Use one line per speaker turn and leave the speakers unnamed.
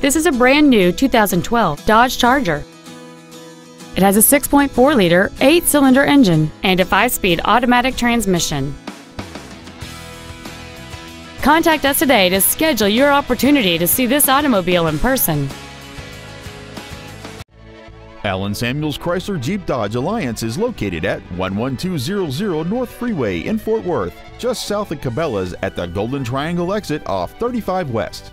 This is a brand new 2012 Dodge Charger. It has a 6.4 liter, 8 cylinder engine and a 5 speed automatic transmission. Contact us today to schedule your opportunity to see this automobile in person.
Allen Samuels Chrysler Jeep Dodge Alliance is located at 11200 North Freeway in Fort Worth, just south of Cabela's at the Golden Triangle exit off 35 West.